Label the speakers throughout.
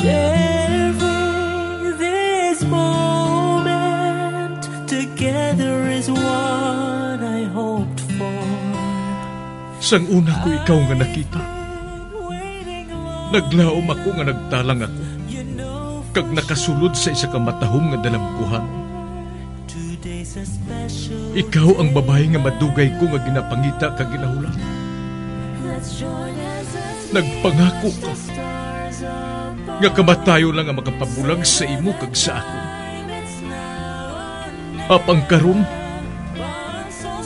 Speaker 1: Sharing this moment together is what I hoped for.
Speaker 2: Sang una ko ikaw nga nakita, naglaom ako nga nagtalang ako. Kag nakasulod sa isa ka matahom nga
Speaker 1: special.
Speaker 2: Ikaw ang babae nga madugay ko nga ginapangita kag ginahulan. Nagpangako ka. Nga kamatayo lang ang makapabulag sa imo kag sa ako. Apang karon,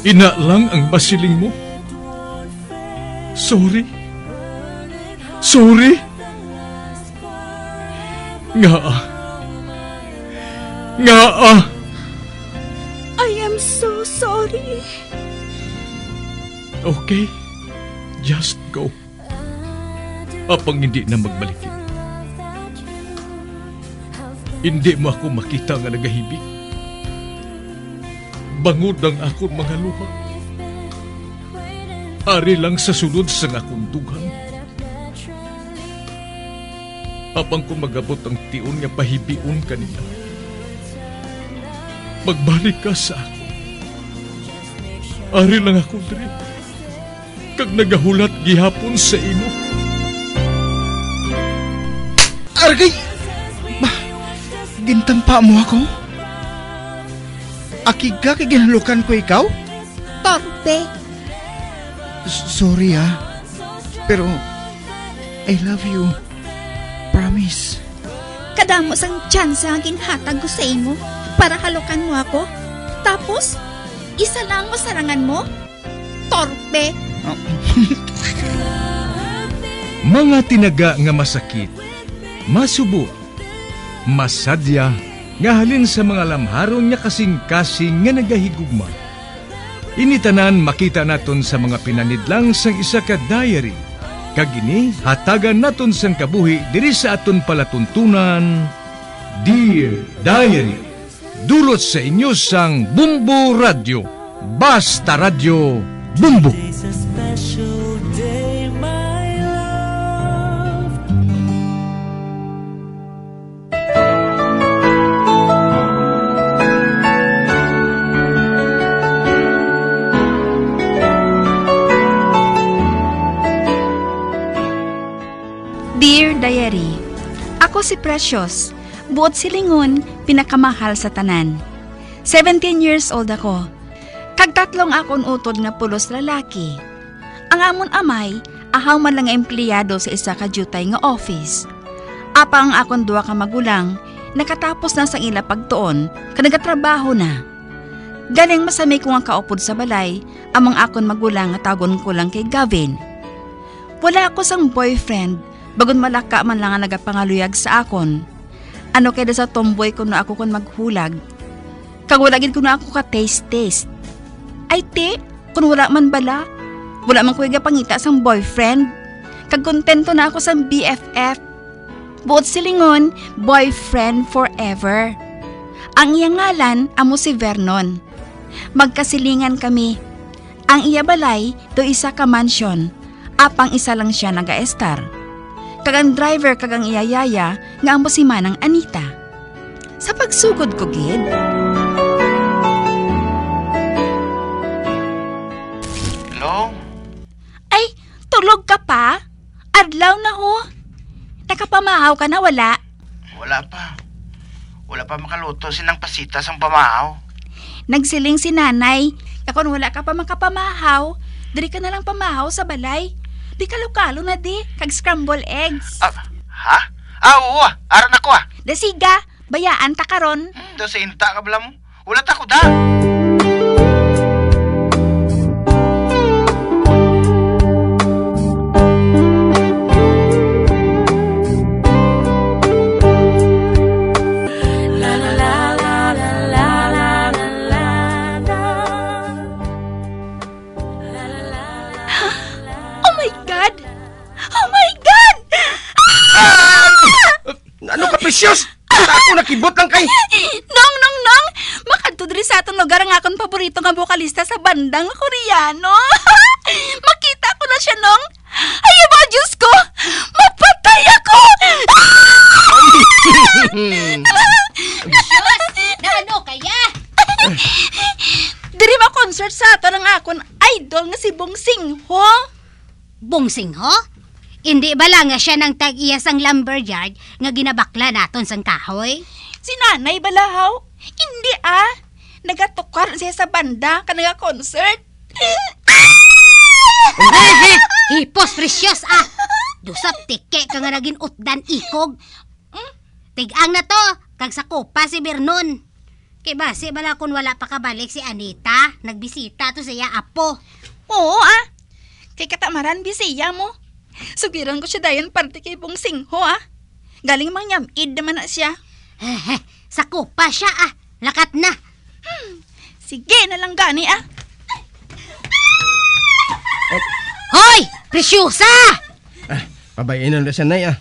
Speaker 2: ina lang ang masiling mo. Sorry. Sorry. Nga ah. Nga ah.
Speaker 3: I am so sorry.
Speaker 2: Okay. Just go. Apang hindi na magbalikin. Hindi mo ako makita nga nagahibig. Bangod ang akong mga luha. Ari lang sa sulod sa akong dughan. Apang kung magabot ang tiun nga pahibiun kanila. Magbalik ka sa ako. Ari lang ako diri. Kag nagahulat gihapon sa imo.
Speaker 4: Argay! Gintampa mo ako? Akig ka kay ginalukan ko ikaw?
Speaker 3: Torpe.
Speaker 4: S- Sorry ah. Pero, I love you. Promise.
Speaker 3: Kadamo sang chance ang ginhatag ko sa imo para halukan mo ako. Tapos, isa lang mo sarangan mo? Torpe.
Speaker 2: Mga tinaga nga masakit, masubo, masadya, nga halin sa mga lamharon niya kasing-kasing nga nagahigugma. Initanan makita naton sa mga pinanidlang sang isa ka diary. Kagini, hatagan naton sang kabuhi diri sa aton palatuntunan. Dear Diary, dulot sa inyo sang Bumbo Radio. Basta Radio, Bumbo.
Speaker 5: Ako si Precious, buot silingon, pinakamahal sa tanan. 17 years old ako. Kagtatlong akon utod nga pulos lalaki. Ang amon amay, ahaw man lang empleyado sa isa ka jutay nga office. Apa ang akon duwa ka magulang, nakatapos na sa ila pagtuon, kanagatrabaho na. Galing masamay ko nga kaupod sa balay, amang akon magulang nga tagon ko lang kay Gavin. Wala ako sang boyfriend, bagon malaka man lang ang nagapangaluyag sa akon. Ano kaya sa tomboy ko na ako kon maghulag. Kag wala gid ko na ako ka taste taste. Ay te, kung wala man bala, wala man ko pangita sang boyfriend. Kag kontento na ako sang BFF. Buot silingon, boyfriend forever. Ang iya ngalan, amo si Vernon. Magkasilingan kami. Ang iya balay, do isa ka mansion. Apang isa lang siya naga-estar. Kagang driver kagang iyayaya nga amo si Manang Anita. Sa pagsugod ko, gid.
Speaker 4: Hello?
Speaker 5: Ay, tulog ka pa? Adlaw na ho. Nakapamahaw ka na wala?
Speaker 4: Wala pa. Wala pa makaluto sinang pasita sang pamahaw.
Speaker 5: Nagsiling si nanay. Kakon wala ka pa makapamahaw, diri ka na lang pamahaw sa balay. Di kalukalo na di, kag scramble eggs.
Speaker 4: Ah, ha? Ah, oo ah. Aran ako ah.
Speaker 5: Dasiga, bayaan ta karon.
Speaker 4: Hmm, do sa inta ka bala mo. Wala ta ko da.
Speaker 5: nakalista sa
Speaker 4: bandang Koreano. Makita ko na siya nung...
Speaker 5: Ay, ba, Diyos ko! Mapatay ako! Diyos, na ano kaya? Diri ma concert sa ato ng akon idol nga si Bong Singho.
Speaker 6: Bong Singho? Hindi ba lang siya ng tag-iya sang lumberyard nga ginabakla naton sang kahoy?
Speaker 5: Si nanay balahaw? Hindi ah. Nagatukar siya sa banda ka naga-concert.
Speaker 6: Hipos precious ah! Dusap tike ka nga naging utdan ikog. Hmm? Tigang na to, kag sa kopa si Bernon. Kay base bala kung wala pa kabalik si Anita, nagbisita to siya apo.
Speaker 5: Oo ah. Kay katamaran bisiya mo. Sugiran ko siya dayan parte kay Bongsing ho ah. Galing mang yamid naman na siya.
Speaker 6: sa kopa siya ah, lakat na.
Speaker 5: Sige na lang gani ah.
Speaker 6: Hoy! Preciosa!
Speaker 7: Pabayin na siya nay ah.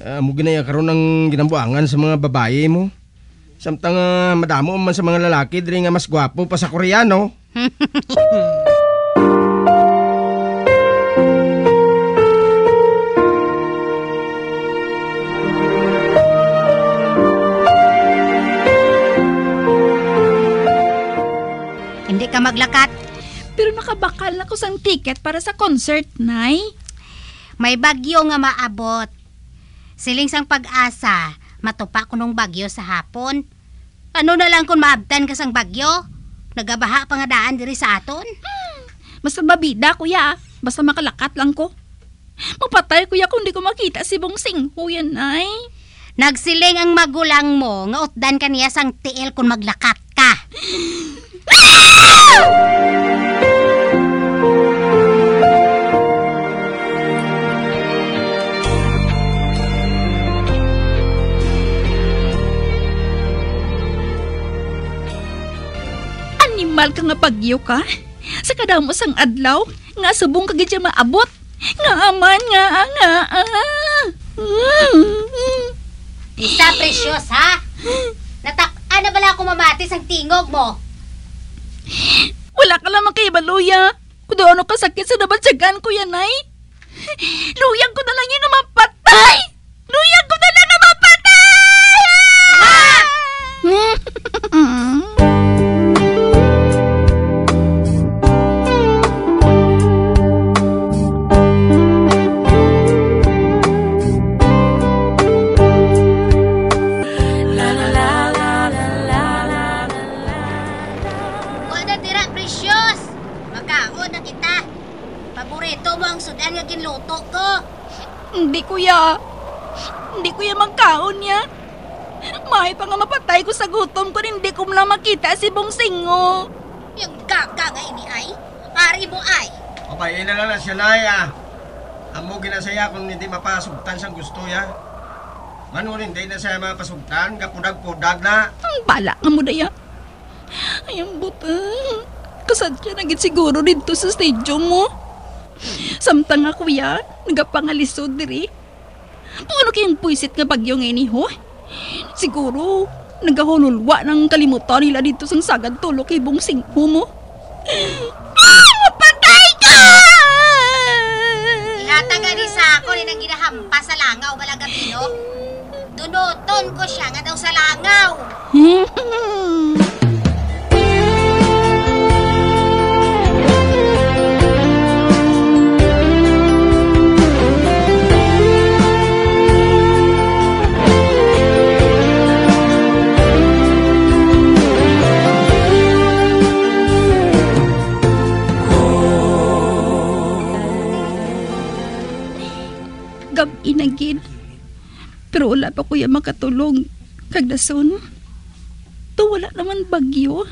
Speaker 7: Uh, mo ginaya karon ng ginambuangan sa mga babae mo. Samtang ah, madamo man sa mga lalaki diri nga mas gwapo pa sa Koreano.
Speaker 6: ka maglakat.
Speaker 5: Pero nakabakal na ko sang ticket para sa concert, Nay.
Speaker 6: May bagyo nga maabot. Siling sang pag-asa, matupa ko nung bagyo sa hapon. Ano na lang kung maabtan ka sang bagyo? Nagabaha pa nga daan diri sa aton?
Speaker 5: Basta babida, kuya. Basta makalakat lang ko. Mapatay, kuya, kung di ko makita si Bongsing yan, Nay.
Speaker 6: Nagsiling ang magulang mo nga utdan ka niya sang tiil kung maglakat ka.
Speaker 5: Animal ka nga bagyo ka. Sa kadamo sang adlaw, nga subong ka gid siya maabot. Nga aman nga nga. ah. Mm.
Speaker 6: Isa, precious, ha? Natak-an na bala ako mamati sang tingog mo?
Speaker 5: Wala ka lamang kay Baluya. Kung doon ka sakit sa nabatsagan ko yan, Nay. Luyang ko na lang yun mapatay!
Speaker 6: Gaga nga ini ay, ari mo ay.
Speaker 7: Pabayin na lang na siya nay ah. Amo ginasaya kung hindi mapasugtan siyang gusto ya. Manon hindi na siya mapasugtan, kapudag-pudag na.
Speaker 5: Ang bala nga mo daya. Ay, ang butang. Kasadya na gid siguro dito sa stadium mo. Samtang nga kuya, nagapangalisod diri. Paano kayang puisit nga bagyo ngayon ho? Siguro, nagahululwa ng kalimutan nila dito sa sagad tulo kay Bongsing mo. Ah, mapatay ka!
Speaker 6: Ihataga ni sa ako ni nang ginahampas sa langaw bala gabi no. Dunuton ko siya nga daw sa langaw.
Speaker 5: Gabi na gid. Pero wala pa kuya makatulog. Kagdason. To wala naman bagyo.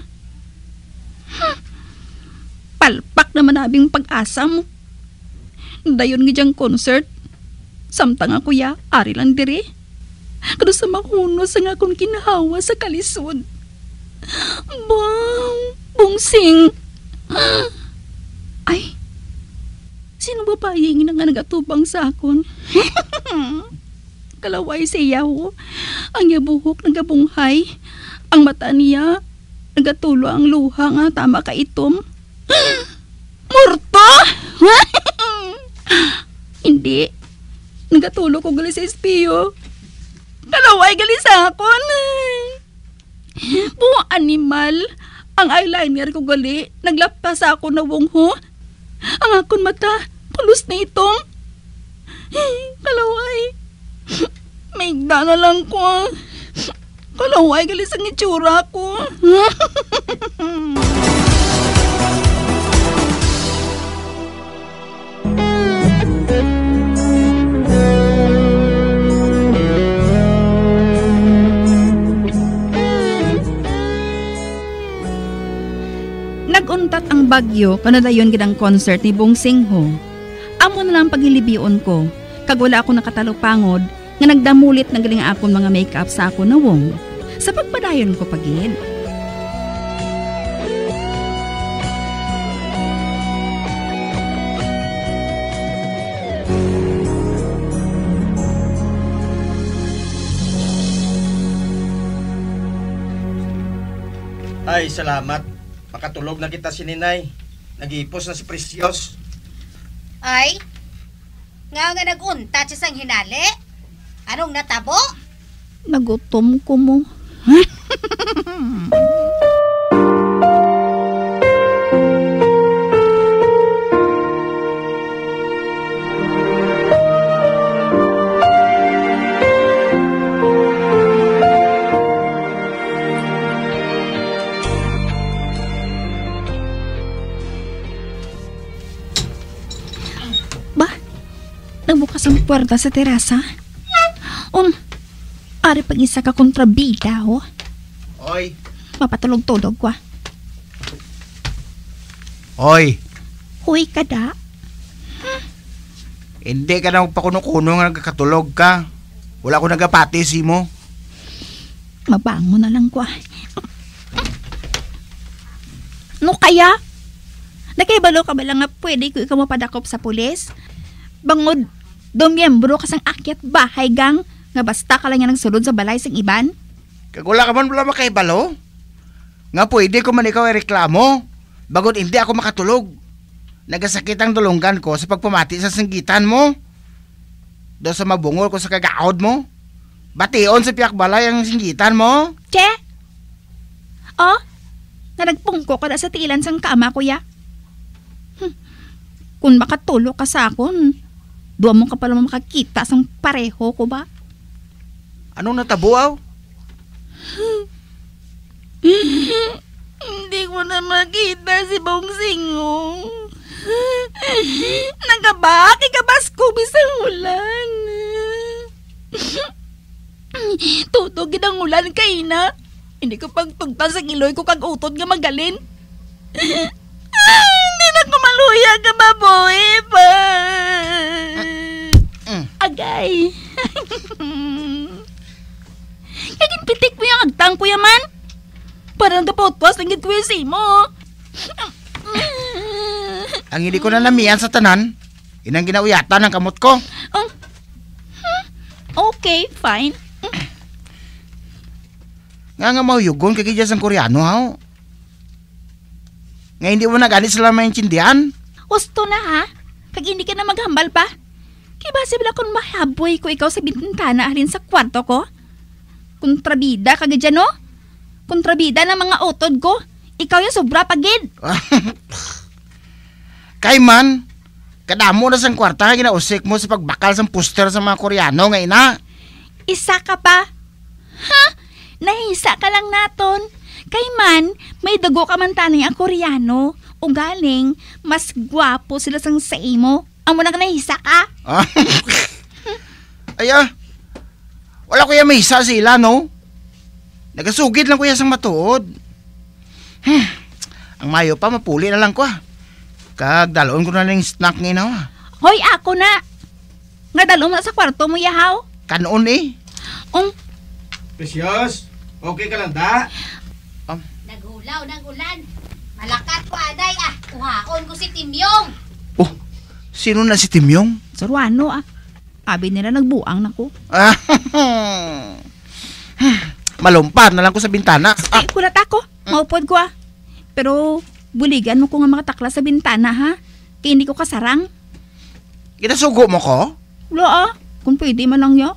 Speaker 5: Ha? Palpak naman nabing pag-asa mo. Dayon nga diyang concert. Samtang ako ya, ari lang dire. Kado sa makuno sa nga akong kinahawa sa kalisod. Bang, bungsing. Sino ba pa yung nga nagatubang sa akon? Kalaway siya ho. Ang yabuhok nagabunghay. Ang mata niya, nagatulo ang luha nga tama ka itom. Murto! Hindi. Nagatulo ko gali sa espiyo. Kalaway gali sa akon. Buong animal. Ang eyeliner ko gali, naglapas ako na wong ho. Ang akon mata, pulos na itong. Kalaway. May na lang ko. ah. Kalaway, galis ang itsura ko. Naguntat ang bagyo kanadayon gidang concert ni Bong Singho. Amo na lang paghilibion ko, kag wala ako nakatalupangod nga nagdamulit na galing akon mga make-up sa ako na wong. Sa pagpadayon ko pagid.
Speaker 7: Ay, salamat. Makatulog na kita si Ninay. Nagipos na si Precious.
Speaker 6: Ay, nga nga nagunta siya sang hinali? Anong natabo?
Speaker 5: Nagutom ko mo. Puwerta sa terasa? Um, ari pag isa ka kontrabida, oh.
Speaker 4: Oy,
Speaker 5: Mapatulog-tulog ko, ah.
Speaker 4: oy,
Speaker 5: Huy ka da.
Speaker 4: hindi ka na pakuno-kuno nga nagkakatulog ka. Wala ko nagapati si mo.
Speaker 5: Mabango na lang ko. No kaya? Nakaibalo ka ba lang nga pwede ko ikaw mapadakop sa pulis? Bangod, domyembro ka sang akyat bahay gang nga basta ka lang yan ang sulod sa balay sang iban?
Speaker 4: Kag wala ka man wala makaibalo. Nga pwede ko man ikaw reklamo. Bagod hindi ako makatulog. Nagasakit ang dulunggan ko sa pagpamati sa singgitan mo. Do sa mabungol ko sa kagaod mo. Bation sa piyak balay ang singgitan mo.
Speaker 5: Che? Oh, nga nagpungko ka na sa tiilan sang kama, kuya. Hmm. Kung makatulo ka sa akon, duwa mo ka pala makakita sang pareho ko ba?
Speaker 4: Anong natabuaw?
Speaker 5: Hindi ko na makita si Bongsingong. Nagabaki ka ba Scooby sa ulan? Tutugin ang ulan kay na. Hindi ko pagtugtan sa kiloy ko kag utod nga magalin. Kagin pitik mo yung agtang kuya man. Parang kapotwas ng ko yung simo.
Speaker 4: Ang hindi ko na namiyan sa tanan, inang ginauyatan ng kamot ko.
Speaker 5: Oh. Okay, fine.
Speaker 4: Nga nga mahuyugon kay kaya sang koreano ha. Nga hindi mo na ganit sila maintindihan.
Speaker 5: Gusto na ha? Kag hindi ka na maghambal pa? Kiba sila kung mahaboy ko ikaw sa bintana alin sa kwarto ko? Kontrabida kag dyan no? Kontrabida ng mga utod ko. Ikaw yung sobra pagid.
Speaker 4: Kay man, kadamo na sang kwarta nga ginausik mo sa pagbakal sang poster sa mga koreano nga ina.
Speaker 5: Isa ka pa. Ha? Nahisa ka lang naton. Kay man, may dugo ka man tanay ang koreano. O galing, mas gwapo sila sang sa imo. Amo na ka nahisa ka?
Speaker 4: Ah. Aya, wala kuya may isa sila no. Nagasugid lang kuya sang matuod. Hmm. Ang mayo pa mapuli na lang ko ah. Kag dalon ko na lang yung snack ngayon ah.
Speaker 5: Hoy, ako na. Nga dalom na sa kwarto mo, yahaw.
Speaker 4: Kanon eh.
Speaker 5: Um,
Speaker 7: Precious, okay ka lang da?
Speaker 6: Naghulaw ng ulan. Malakat ko aday ah. Kuhaon ko si Timyong.
Speaker 4: Oh, sino na si Timyong?
Speaker 5: Sarwano ah. Sabi nila nagbuang na ko.
Speaker 4: Ah, Malumpat na lang ko sa bintana. Ah,
Speaker 5: Ay, kulat ako. Maupod ko ah. Pero, buligan mo ko nga makatakla sa bintana ha. Kaya hindi ko kasarang.
Speaker 4: kinasugo mo ko?
Speaker 5: Wala ah. Kung pwede man lang yo.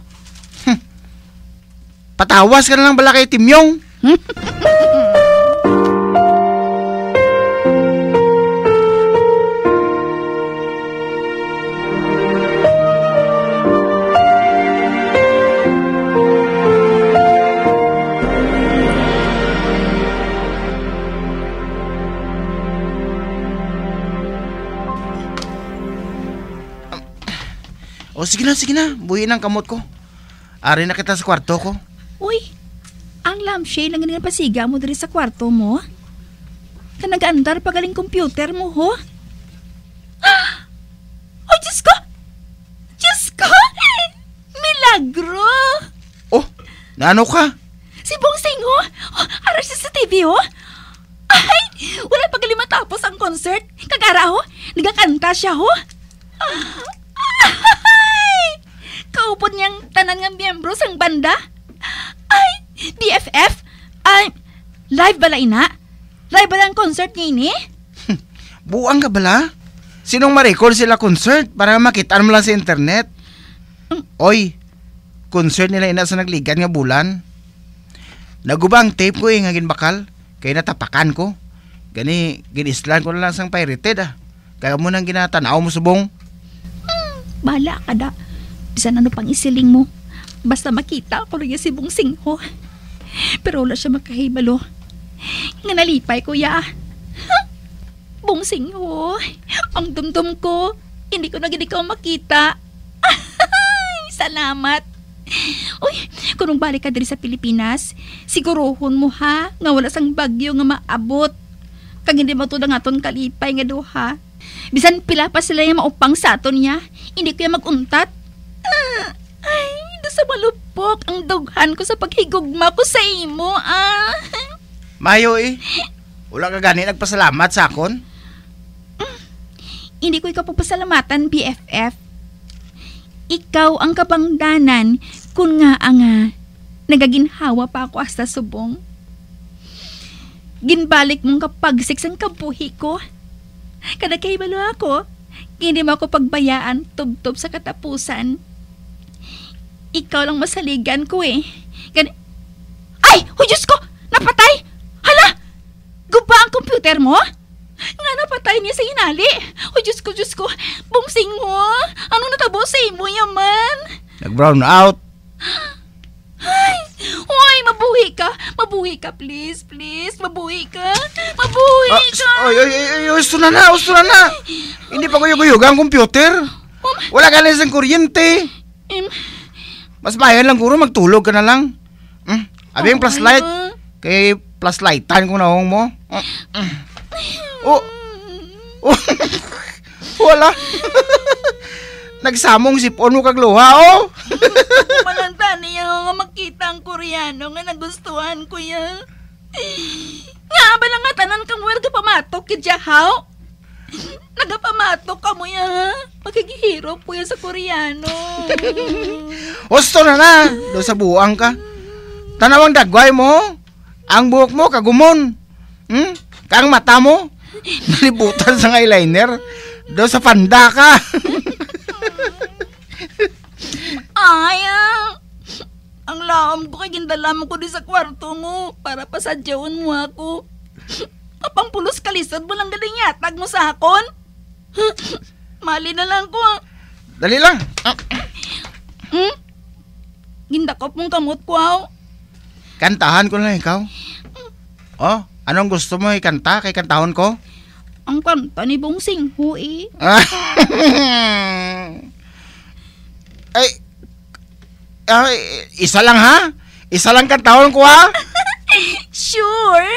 Speaker 4: Patawas ka na lang bala kay Timyong. O sige na, sige na. Buhin ang kamot ko. Ari na kita sa kwarto ko.
Speaker 5: Uy, ang lampshade lang ganyan pasiga mo diri sa kwarto mo. Ka nag-andar pa galing computer mo, ho? Ah! Oh, Diyos ko! Diyos ko! Milagro!
Speaker 4: Oh, naano ka?
Speaker 5: Si Bongsing, ho? Oh, aras siya sa TV, ho? Ay, wala pa gali matapos ang concert. Kagara, ho? Nagakanta siya, ho? Ay! Kaupod niyang tanan ng miyembro sang banda. Ay, BFF? Ay, live bala ina? Live bala ang concert niya ini?
Speaker 4: Buang ka bala? Sinong ma-record sila concert para makita mo lang sa internet? Oy, concert nila ina sa nagligan nga bulan. Nagubang tape ko eh nga ginbakal. Kaya natapakan ko. Gani, ginislan ko na lang sang pirated ah. Kaya mo nang ginatanaw mo subong.
Speaker 5: Bala ka da. Bisan ano pang isiling mo. Basta makita ko rin si Bongsing, ho. Pero wala siya makahibalo. Nga nalipay, kuya. Bongsing, ho. Ang dumdum ko. Hindi ko na ka makita. Salamat. Uy, kung balik ka diri sa Pilipinas, sigurohon mo ha, nga wala sang bagyo nga maabot. Kag hindi mo to na nga ton kalipay nga duha. Bisan pila pa sila yung maupang sa aton niya, hindi ko yung maguntat. Ah, sa malupok ang dughan ko sa paghigugma ko sa imo, ah.
Speaker 4: Mayo eh. Wala ka gani nagpasalamat sa akon.
Speaker 5: Hindi ko ikaw papasalamatan, BFF. Ikaw ang kabangdanan kung nga nga nagaginhawa pa ako hasta subong. Ginbalik mong kapagsik sang kabuhi ko. Kada kahibalo ako, hindi mo ako pagbayaan tubtob sa katapusan. Ikaw lang masaligan ko eh. Gani... Ay! Oh Diyos ko! Napatay! Hala! Guba ang computer mo? Nga napatay niya sa inali. O Diyos ko, Diyos ko. Bungsing mo. Ano natabo sa imo yaman?
Speaker 4: Nag-brown out.
Speaker 5: Ay! Uy, mabuhi ka. Mabuhi ka, please, please. Mabuhi ka. Mabuhi
Speaker 4: Ah,
Speaker 5: ka.
Speaker 4: oy, oy, oy, oy, gusto na na, gusto na na. Hindi pa kuyog-kuyog ang computer. Wala ka na isang kuryente.
Speaker 5: Em,
Speaker 4: Mas mayan lang guro, magtulog ka na lang. Hmm? Abi yung flashlight.
Speaker 5: ah.
Speaker 4: Kay flashlightan ko na hong mo. Mm, mm. Oh. oh. Wala. Nagsamong sipon mo kag luha, oh.
Speaker 5: Malanta niya nga makita ang koreano nga nagustuhan ko ya. Nga ba lang nga tanan kang werga pamatok kidya how? Nagapamatok ka mo ya. Magkikihirap ko ya sa koreano.
Speaker 4: Gusto na na. Do sa buang ka. Tanawang dagway mo. Ang buhok mo kagumon. Hmm? Kang mata mo. Nalibutan sa eyeliner. Do sa panda ka.
Speaker 5: Ay, ah. Ang laom ko kay gindalam ko di sa kwarto mo para pasadyawan mo ako. Kapang pulos kalisod mo lang galing yatag mo sa akon. Mali na lang ko.
Speaker 4: Dali lang. Ah,
Speaker 5: Hmm? Gindakop mong kamot ko, aw.
Speaker 4: Kantahan ko lang ikaw. Oh, anong gusto mo ikanta kay kantahon ko?
Speaker 5: Ang kanta ni Bong Singho eh.
Speaker 4: ay, ay, isa lang ha? Isa lang kantahon ko ha?
Speaker 5: Sure?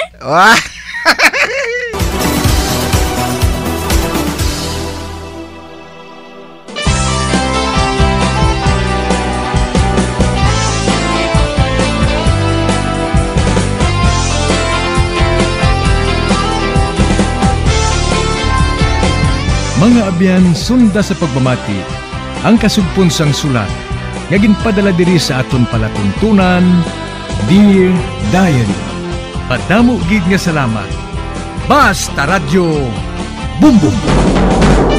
Speaker 2: Mga abyan sunda sa pagmamati, ang kasugpon sang sulat, nga ginpadala diri sa aton palatuntunan, Dear Diary. Padamo gid nga salamat. Basta Radio Bumbum.